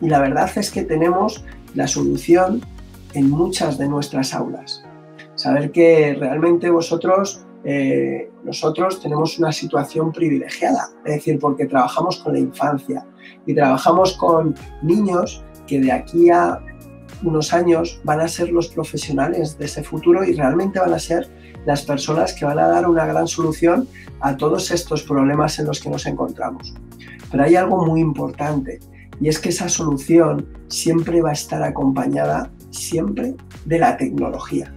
Y la verdad es que tenemos la solución en muchas de nuestras aulas. Saber que realmente vosotros, eh, nosotros tenemos una situación privilegiada, es decir, porque trabajamos con la infancia y trabajamos con niños que de aquí a unos años van a ser los profesionales de ese futuro y realmente van a ser las personas que van a dar una gran solución a todos estos problemas en los que nos encontramos. Pero hay algo muy importante y es que esa solución siempre va a estar acompañada siempre de la tecnología.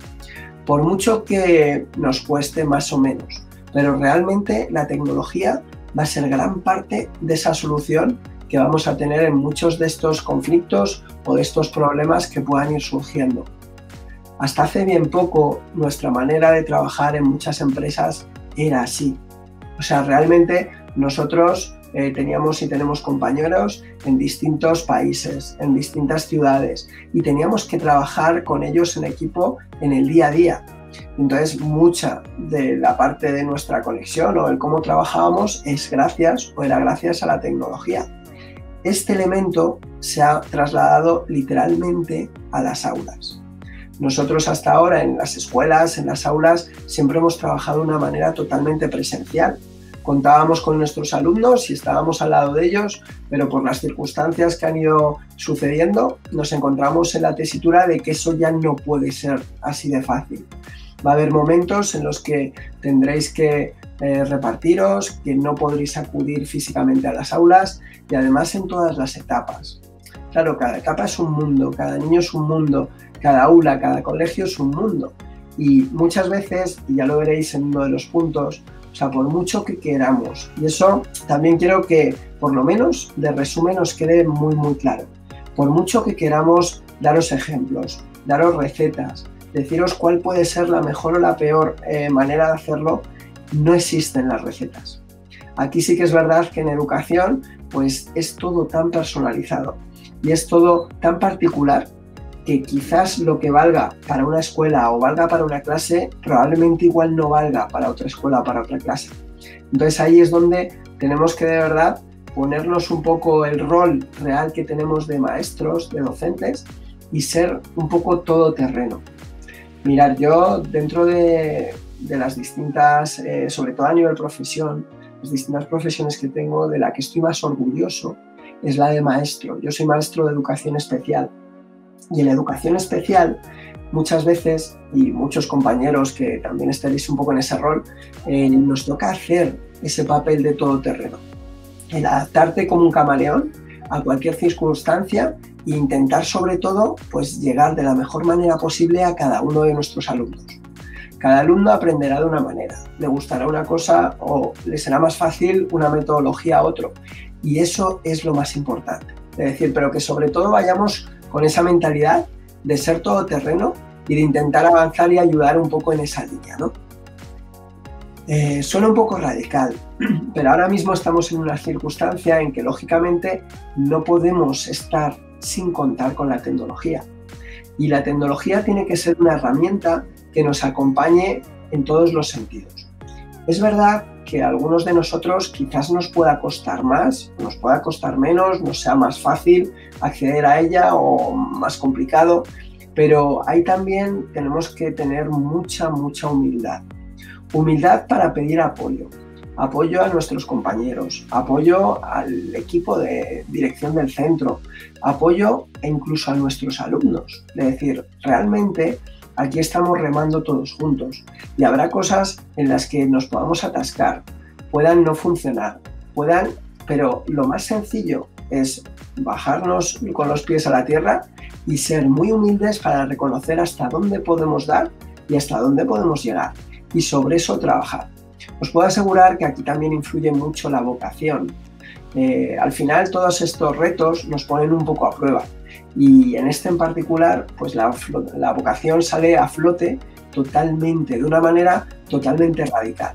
Por mucho que nos cueste más o menos, pero realmente la tecnología va a ser gran parte de esa solución que vamos a tener en muchos de estos conflictos o de estos problemas que puedan ir surgiendo. Hasta hace bien poco nuestra manera de trabajar en muchas empresas era así. O sea, realmente nosotros eh, teníamos y tenemos compañeros en distintos países, en distintas ciudades, y teníamos que trabajar con ellos en equipo en el día a día. Entonces, mucha de la parte de nuestra conexión o el cómo trabajábamos es gracias o era gracias a la tecnología. Este elemento se ha trasladado literalmente a las aulas. Nosotros hasta ahora en las escuelas, en las aulas, siempre hemos trabajado de una manera totalmente presencial contábamos con nuestros alumnos y estábamos al lado de ellos, pero por las circunstancias que han ido sucediendo, nos encontramos en la tesitura de que eso ya no puede ser así de fácil. Va a haber momentos en los que tendréis que eh, repartiros, que no podréis acudir físicamente a las aulas y además en todas las etapas. Claro, cada etapa es un mundo, cada niño es un mundo, cada aula, cada colegio es un mundo. Y muchas veces, y ya lo veréis en uno de los puntos, o sea, por mucho que queramos. Y eso también quiero que, por lo menos, de resumen nos quede muy, muy claro. Por mucho que queramos daros ejemplos, daros recetas, deciros cuál puede ser la mejor o la peor eh, manera de hacerlo, no existen las recetas. Aquí sí que es verdad que en educación, pues es todo tan personalizado y es todo tan particular que quizás lo que valga para una escuela o valga para una clase, probablemente igual no valga para otra escuela o para otra clase. Entonces ahí es donde tenemos que de verdad ponernos un poco el rol real que tenemos de maestros, de docentes y ser un poco todoterreno. Mirad, yo dentro de, las distintas, eh, sobre todo a nivel profesión, las distintas profesiones que tengo, de la que estoy más orgulloso es la de maestro. Yo soy maestro de educación especial y en educación especial, muchas veces, y muchos compañeros que también estaréis un poco en ese rol, eh, nos toca hacer ese papel de todoterreno. El adaptarte como un camaleón a cualquier circunstancia e intentar sobre todo pues llegar de la mejor manera posible a cada uno de nuestros alumnos. Cada alumno aprenderá de una manera, le gustará una cosa o le será más fácil una metodología a otro. Y eso es lo más importante. Es decir, pero que sobre todo vayamos con esa mentalidad de ser todoterreno y de intentar avanzar y ayudar un poco en esa línea, ¿no? Eh, suena un poco radical, pero ahora mismo estamos en una circunstancia en que lógicamente no podemos estar sin contar con la tecnología. Y la tecnología tiene que ser una herramienta que nos acompañe en todos los sentidos. Es verdad que a algunos de nosotros quizás nos pueda costar más, nos pueda costar menos, nos sea más fácil acceder a ella o más complicado, pero ahí también tenemos que tener mucha, mucha humildad. Humildad para pedir apoyo, apoyo a nuestros compañeros, apoyo al equipo de dirección del centro, apoyo e incluso a nuestros alumnos. Es decir, realmente aquí estamos remando todos juntos y habrá cosas en las que nos podamos atascar, puedan no funcionar, puedan, pero lo más sencillo es bajarnos con los pies a la tierra y ser muy humildes para reconocer hasta dónde podemos dar y hasta dónde podemos llegar y sobre eso trabajar. Os puedo asegurar que aquí también influye mucho la vocación. Eh, al final todos estos retos nos ponen un poco a prueba y en este en particular, pues la, la vocación sale a flote totalmente, de una manera totalmente radical.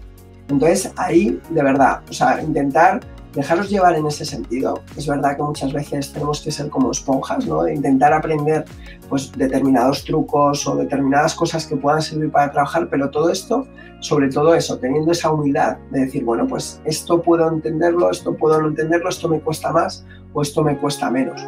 Entonces ahí, de verdad, o sea, intentar dejaros llevar en ese sentido. Es verdad que muchas veces tenemos que ser como esponjas, ¿no? De intentar aprender pues determinados trucos o determinadas cosas que puedan servir para trabajar, pero todo esto, sobre todo eso, teniendo esa humildad de decir, bueno, pues esto puedo entenderlo, esto puedo no entenderlo, esto me cuesta más o esto me cuesta menos.